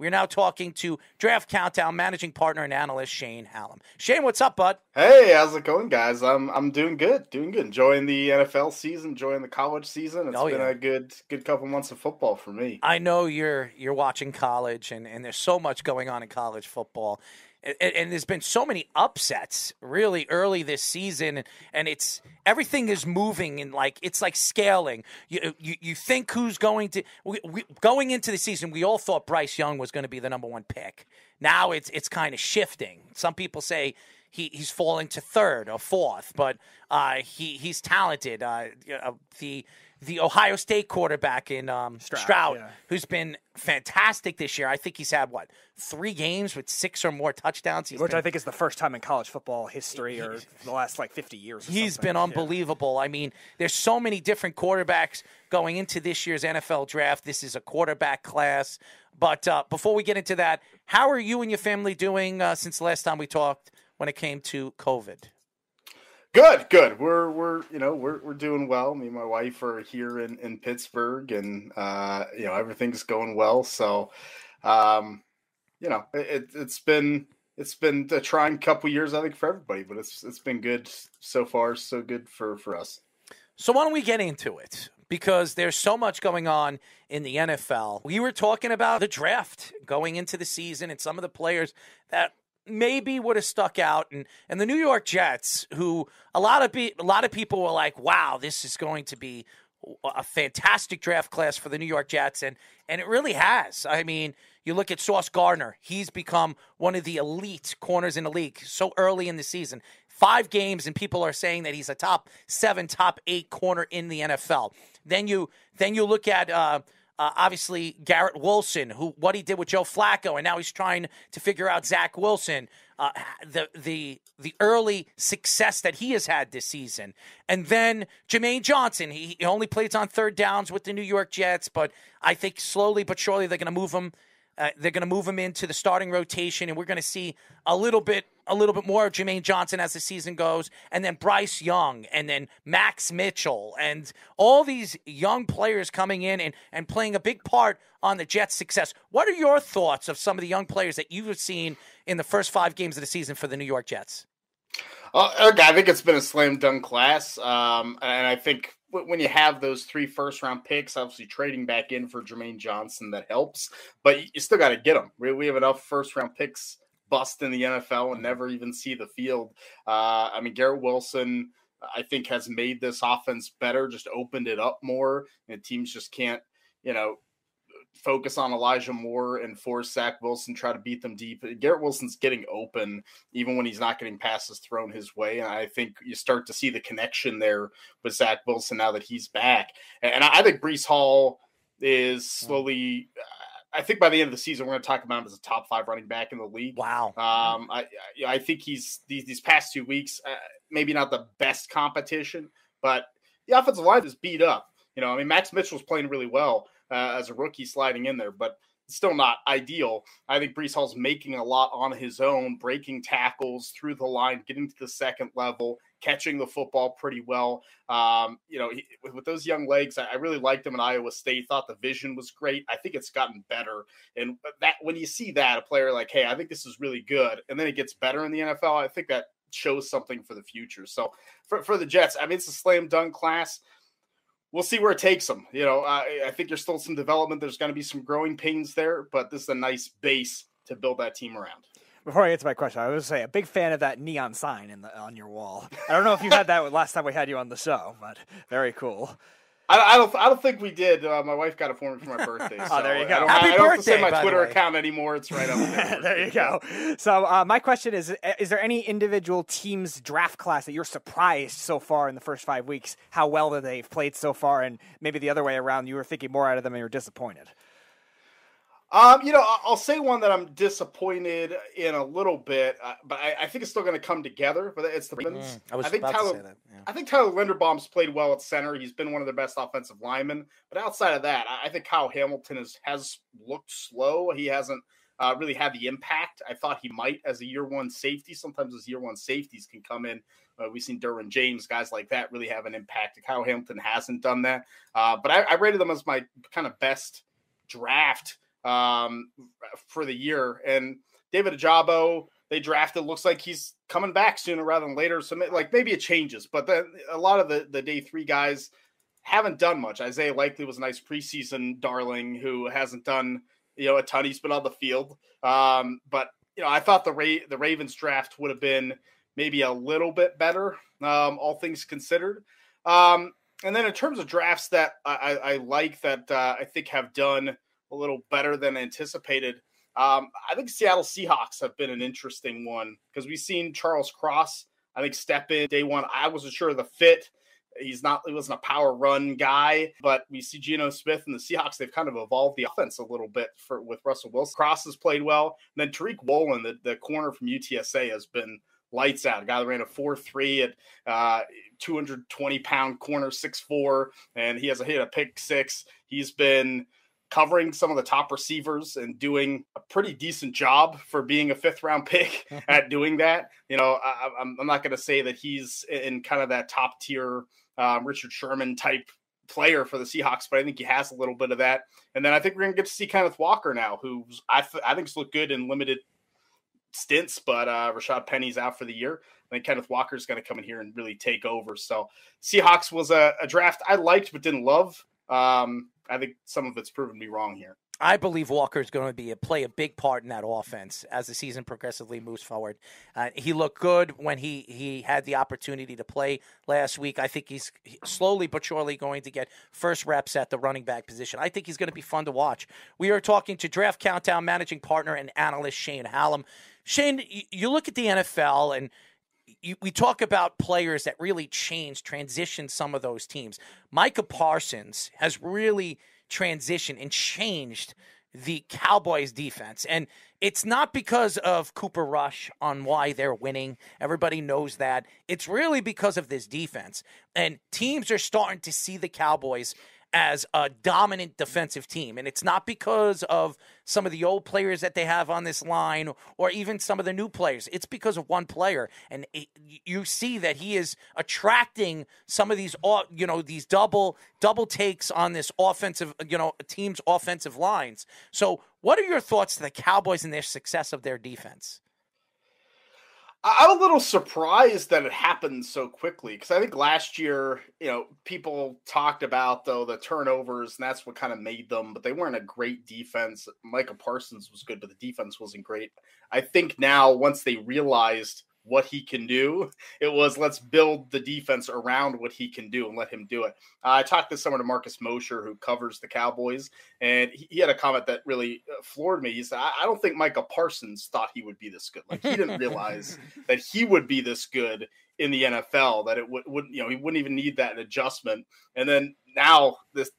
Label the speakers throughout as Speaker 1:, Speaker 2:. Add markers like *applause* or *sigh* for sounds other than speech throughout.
Speaker 1: We're now talking to Draft Countdown managing partner and analyst Shane Hallam. Shane, what's up, bud?
Speaker 2: Hey, how's it going, guys? I'm I'm doing good, doing good. Enjoying the NFL season, enjoying the college season. It's oh, been yeah. a good good couple months of football for me.
Speaker 1: I know you're you're watching college, and and there's so much going on in college football and, and, there's been so many upsets really early this season, and it's everything is moving and like it's like scaling. You you, you think who's going to we, we, going into the season? We all thought Bryce Young was going to be the number one pick. Now it's it's kind of shifting. Some people say he, he's falling to third or fourth, but uh, he he's talented. Uh, the the Ohio State quarterback in um, Stroud, Stroud yeah. who's been fantastic this year. I think he's had what three games with six or more touchdowns,
Speaker 3: he's which been, I think is the first time in college football history or the last like fifty years.
Speaker 1: He's been unbelievable. Yeah. I mean, there's so many different quarterbacks going into this year's NFL draft. This is a quarterback class. But uh, before we get into that, how are you and your family doing uh, since the last time we talked when it came to COVID?
Speaker 2: Good, good. We're we're you know we're we're doing well. Me and my wife are here in in Pittsburgh, and uh, you know everything's going well. So, um, you know it, it's been it's been a trying couple years I think for everybody, but it's it's been good so far. So good for for us.
Speaker 1: So why don't we get into it? Because there's so much going on in the NFL. We were talking about the draft going into the season and some of the players that maybe would have stuck out. And and the New York Jets who a lot of be, a lot of people were like wow this is going to be a fantastic draft class for the New York Jets. And and it really has. I mean you look at Sauce Gardner. He's become one of the elite corners in the league so early in the season. 5 games and people are saying that he's a top 7 top 8 corner in the NFL then you then you look at uh, uh, obviously, Garrett Wilson, who what he did with Joe Flacco, and now he's trying to figure out Zach Wilson. Uh, the the the early success that he has had this season, and then Jermaine Johnson. He, he only plays on third downs with the New York Jets, but I think slowly but surely they're going to move him uh, they're going to move him into the starting rotation, and we're going to see a little bit, a little bit more of Jermaine Johnson as the season goes, and then Bryce Young, and then Max Mitchell, and all these young players coming in and, and playing a big part on the Jets' success. What are your thoughts of some of the young players that you've seen in the first five games of the season for the New York Jets?
Speaker 2: Uh, I think it's been a slam dunk class, um, and I think when you have those three first round picks, obviously trading back in for Jermaine Johnson that helps, but you still got to get them. We, have enough first round picks bust in the NFL and never even see the field. Uh, I mean, Garrett Wilson, I think, has made this offense better, just opened it up more, and teams just can't, you know, focus on Elijah Moore and force Zach Wilson, try to beat them deep. Garrett Wilson's getting open even when he's not getting passes thrown his way. And I think you start to see the connection there with Zach Wilson now that he's back. And I think Breece Hall is hmm. slowly. I think by the end of the season, we're going to talk about him as a top five running back in the league.
Speaker 1: Wow.
Speaker 2: Um, I I think he's these these past two weeks, uh, maybe not the best competition, but the offensive line is beat up. You know, I mean, Max Mitchell's playing really well, uh, as a rookie sliding in there, but still not ideal. I think Breece Hall's making a lot on his own, breaking tackles through the line, getting to the second level, catching the football pretty well. Um, you know, he, with, with, those young legs, I, I, really liked him in Iowa State. Thought the vision was great. I think it's gotten better. And that when you see that a player like, hey, I think this is really good, and then it gets better in the NFL, I think that shows something for the future. So for, for the Jets, I mean, it's a slam dunk class we'll see where it takes them. You know, I, I think there's still some development. There's going to be some growing pains there, but this is a nice base to build that team around.
Speaker 3: Before I get to my question, I was say a big fan of that neon sign in the, on your wall. I don't know if you had that *laughs* last time we had you on the show, but very cool.
Speaker 2: I, I, don't. I don't think we did. Uh, my wife got it for me for my birthday. *laughs* So
Speaker 3: oh, there you go.
Speaker 2: I don't,
Speaker 1: Happy
Speaker 2: I
Speaker 1: don't
Speaker 2: have
Speaker 1: to
Speaker 2: say my Twitter account anymore. It's right up *laughs* there.
Speaker 3: there you go. So uh, my question is: Is there any individual team's draft class that you're surprised so far in the first five weeks how well that they've played so far, and maybe the other way around, you were thinking more out of them and you're disappointed?
Speaker 2: Um, you know, I'll say one that I'm disappointed in a little bit, uh, but I, I, think it's still going to come together. But it's the
Speaker 1: mm, I, was
Speaker 2: I think
Speaker 1: Tyler.
Speaker 2: Yeah. I think Tyler Linderbaum's played well at center. He's been one of their best offensive linemen. But outside of that, I, I think Kyle Hamilton has has looked slow. He hasn't uh, really had the impact I thought he might as a year one safety. Sometimes as year one safeties can come in. Uh, we've seen Derwin James, guys like that, really have an impact. Kyle Hamilton hasn't done that. Uh, but I, I rated them as my kind of best draft um, for the year. And David Ojabo, they drafted, looks like he's coming back sooner rather than later. So like maybe it changes, but then a lot of the, the day three guys haven't done much. Isaiah Likely was a nice preseason darling who hasn't done, you know, a ton. He's been on the field. Um, but you know, I thought the Ra- the Ravens draft would have been maybe a little bit better, um, all things considered. Um, and then in terms of drafts that I, I like that uh, I think have done a little better than anticipated, um, I think Seattle Seahawks have been an interesting one because we've seen Charles Cross, I think, step in day one. I wasn't sure of the fit. He's not, he wasn't a power run guy, but we see Geno Smith and the Seahawks, they've kind of evolved the offense a little bit for with Russell Wilson. Cross has played well. And then Tariq Woolen, the, the corner from UTSA, has been lights out. A guy that ran a 4 3 at uh, 220 pound corner, six four, and he has a hit a pick six. He's been covering some of the top receivers and doing a pretty decent job for being a fifth round pick *laughs* *laughs* at doing that. You know, I, am not going to say that he's in kind of that top tier um, Richard Sherman type player for the Seahawks, but I think he has a little bit of that. And then I think we're going to get to see Kenneth Walker now, who I, th- I think's looked good in limited stints, but uh, Rashaad Penny's out for the year. I think Kenneth Walker is going to come in here and really take over. So Seahawks was a, a draft I liked but didn't love. Um, I think some of it's proven me wrong here.
Speaker 1: I believe Walker is going to be a, play a big part in that offense as the season progressively moves forward. Uh, he looked good when he he had the opportunity to play last week. I think he's slowly but surely going to get first reps at the running back position. I think he's going to be fun to watch. We are talking to Draft Countdown managing partner and analyst Shane Hallam. Shane, you look at the NFL and you, we talk about players that really changed, transitioned some of those teams. Micah Parsons has really transitioned and changed the Cowboys defense. And it's not because of Cooper Rush on why they're winning. Everybody knows that. It's really because of this defense. And teams are starting to see the Cowboys as a dominant defensive team. And it's not because of some of the old players that they have on this line or even some of the new players. It's because of one player. And it, you see that he is attracting some of these, you know, these double, double takes on this offensive, you know, team's offensive lines. So, what are your thoughts to the Cowboys and their success of their defense?
Speaker 2: I'm a little surprised that it happened so quickly because I think last year, you know, people talked about though the turnovers and that's what kind of made them, but they weren't a great defense. Micah Parsons was good, but the defense wasn't great. I think now once they realized what he can do. It was let's build the defense around what he can do and let him do it. Uh, I talked this summer to Marcus Mosher, who covers the Cowboys, and he, he had a comment that really uh, floored me. He said, I, I, don't think Micah Parsons thought he would be this good. Like he didn't realize *laughs* that he would be this good in the NFL, that it wouldn't, you know, he wouldn't even need that adjustment. And then now this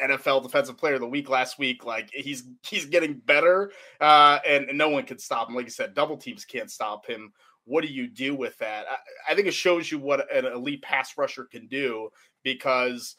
Speaker 2: NFL Defensive Player of the Week last week. Like he's he's getting better, uh, and, and, no one can stop him. Like you said, double teams can't stop him what do you do with that? I, I think it shows you what an elite pass rusher can do because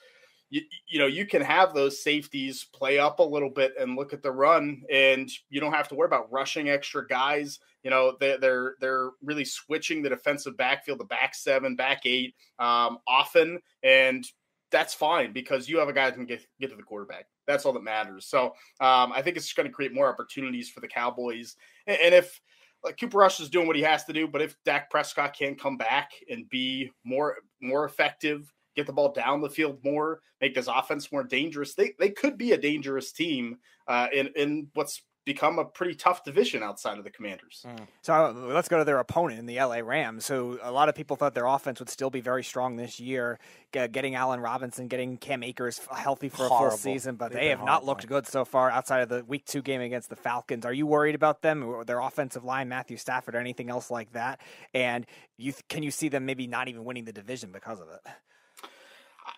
Speaker 2: you, you know you can have those safeties play up a little bit and look at the run and you don't have to worry about rushing extra guys. You know they, they're they're really switching the defensive backfield the back seven back eight um, often and that's fine because you have a guy that can get get to the quarterback. That's all that matters. So um, i think it's going to create more opportunities for the cowboys. And, and if like Cooper Rush is doing what he has to do, but if Dak Prescott can come back and be more more effective, get the ball down the field more, make this offense more dangerous, they they could be a dangerous team uh, in in what's become a pretty tough division outside of the Commanders. Mm.
Speaker 3: So uh, let's go to their opponent in the LA Rams. So a lot of people thought their offense would still be very strong this year, getting Allen Robinson, getting Cam Akers healthy for Horrible. a full season, but They've they have horrible. not looked good so far outside of the Week Two game against the Falcons. Are you worried about them or their offensive line, Matthew Stafford, or anything else like that? And you can you see them maybe not even winning the division because of it?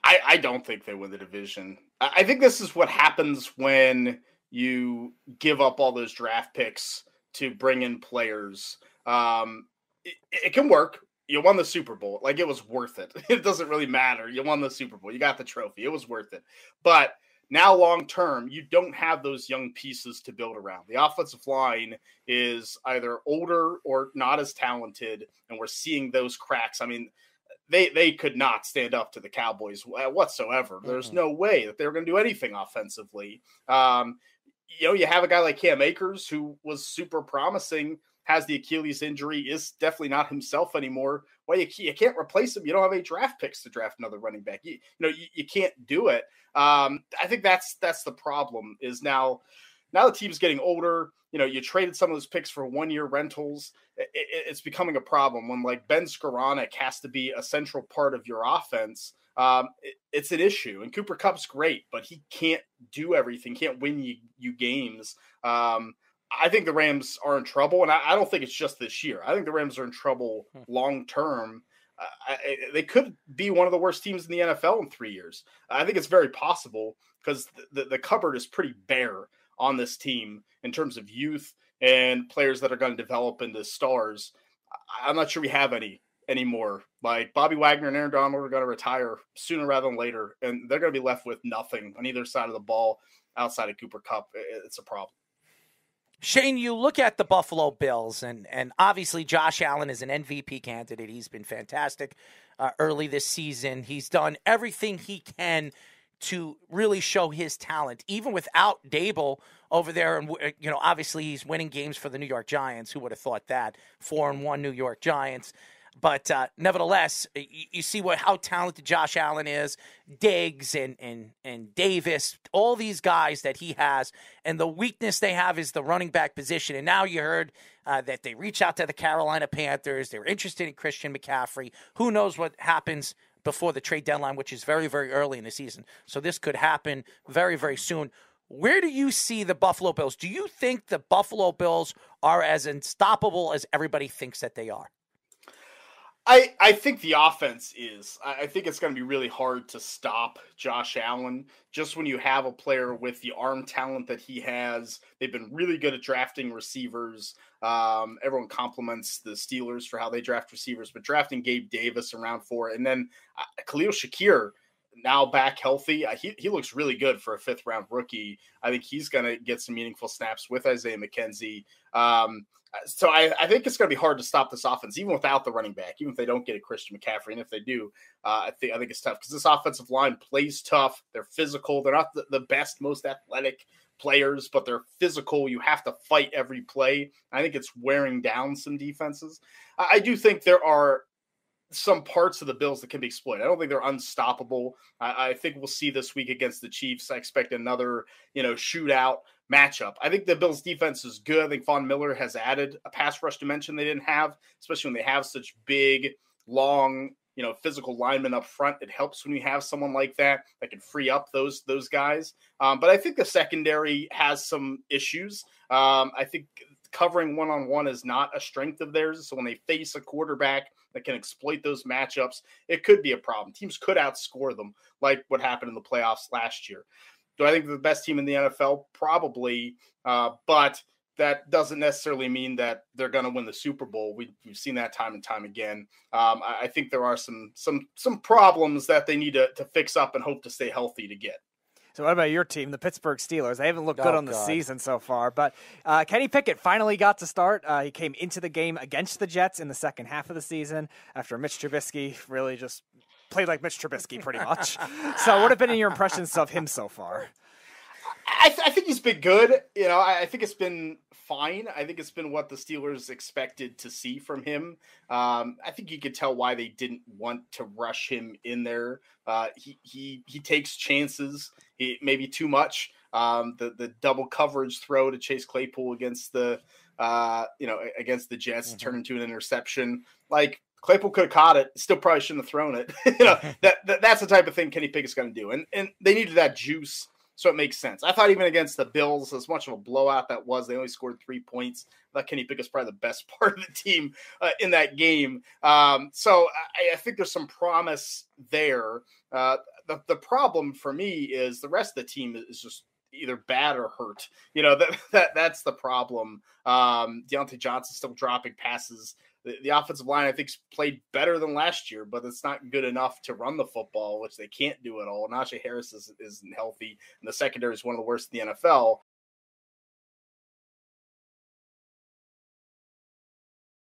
Speaker 2: I, I don't think they win the division. I think this is what happens when you give up all those draft picks to bring in players. Um, it, it, can work. You won the Super Bowl. Like it was worth it. *laughs* It doesn't really matter. You won the Super Bowl. You got the trophy. It was worth it. But now, long term, you don't have those young pieces to build around. The offensive line is either older or not as talented, and we're seeing those cracks. I mean, they they could not stand up to the Cowboys whatsoever. There's no way that they were going to do anything offensively. Um, you know, you have a guy like Cam Akers who was super promising, has the Achilles injury, is definitely not himself anymore. Well, you, you can't replace him. You don't have any draft picks to draft another running back. You, you know, you, you can't do it. Um, I think that's that's the problem. Is now now the team's getting older. You know, you traded some of those picks for one year rentals. It, it, it's becoming a problem when like Ben Skowronek has to be a central part of your offense um, it, it's an issue. And Cooper Kupp's great, but he can't do everything, can't win you, you games. Um, I think the Rams are in trouble, and I, I, don't think it's just this year. I think the Rams are in trouble hmm. long term. Uh, they could be one of the worst teams in the NFL in three years. I think it's very possible because the, the, the cupboard is pretty bare on this team in terms of youth and players that are going to develop into stars. I'm not sure we have any anymore. Like Bobby Wagner and Aaron Donald are going to retire sooner rather than later, and they're going to be left with nothing on either side of the ball outside of Cooper Kupp. It's a problem.
Speaker 1: Shane, you look at the Buffalo Bills, and and obviously Josh Allen is an MVP candidate. He's been fantastic uh, early this season. He's done everything he can to really show his talent, even without Daboll over there. And you know, obviously he's winning games for the New York Giants. Who would have thought that? Four and one New York Giants. But uh, nevertheless, you, you, see what how talented Josh Allen is, Diggs and and and Davis, all these guys that he has, and the weakness they have is the running back position. And now you heard uh, that they reach out to the Carolina Panthers. They're interested in Christian McCaffrey. Who knows what happens before the trade deadline, which is very very early in the season. So this could happen very very soon. Where do you see the Buffalo Bills? Do you think the Buffalo Bills are as unstoppable as everybody thinks that they are?
Speaker 2: I, I think the offense is. I think it's going to be really hard to stop Josh Allen just when you have a player with the arm talent that he has. They've been really good at drafting receivers. Um, everyone compliments the Steelers for how they draft receivers, but drafting Gabe Davis around four and then uh, Khalil Shakir now back healthy. Uh, he, he looks really good for a fifth round rookie. I think he's going to get some meaningful snaps with Isaiah McKenzie. Um, so I, I, think it's going to be hard to stop this offense, even without the running back, even if they don't get a Christian McCaffrey. And if they do, uh, I think I think it's tough because this offensive line plays tough. They're physical. They're not the, the, best, most athletic players, but they're physical. You have to fight every play. I think it's wearing down some defenses. I, I do think there are some parts of the Bills that can be exploited. I don't think they're unstoppable. I, I, think we'll see this week against the Chiefs. I expect another, you know, shootout matchup. I think the Bills defense is good. I think Von Miller has added a pass rush dimension they didn't have, especially when they have such big, long, you know, physical linemen up front. It helps when you have someone like that that can free up those those guys. Um, but I think the secondary has some issues. Um, I think covering one on one is not a strength of theirs. So when they face a quarterback that can exploit those matchups, it could be a problem. Teams could outscore them, like what happened in the playoffs last year. Do I think the best team in the NFL? Probably, uh, but that doesn't necessarily mean that they're going to win the Super Bowl. We, have seen that time and time again. Um, I, I, think there are some some some problems that they need to, to fix up and hope to stay healthy to get.
Speaker 3: So, what about your team, the Pittsburgh Steelers? They haven't looked good oh, on the God. season so far, but uh, Kenny Pickett finally got to start. Uh, he came into the game against the Jets in the second half of the season after Mitch Trubisky really just played like Mitch Trubisky, pretty much. *laughs* so, what have been your impressions of him so far?
Speaker 2: I, th- I, think he's been good. You know, I, I, think it's been fine. I think it's been what the Steelers expected to see from him. Um, I think you could tell why they didn't want to rush him in there. Uh, he he he takes chances. He maybe too much. Um, the the double coverage throw to Chase Claypool against the uh, you know against the Jets mm-hmm. turned into an interception. Like Claypool could have caught it, still probably shouldn't have thrown it. *laughs* you know *laughs* that, that, that's the type of thing Kenny Pickett's going to do, and and they needed that juice so it makes sense. I thought even against the Bills, as much of a blowout that was, they only scored three points. Thought Kenny Pickett's probably the best *laughs* part of the team uh, in that game. Um, so I, I, think there's some promise there. Uh, the, the problem for me is the rest of the team is just either bad or hurt. You know *laughs* that, that that's the problem. Um, Diontae Johnson still dropping passes the, the offensive line, I think, played better than last year, but it's not good enough to run the football, which they can't do at all. Najee Harris is, isn't healthy, and the secondary is one of the worst in the NFL.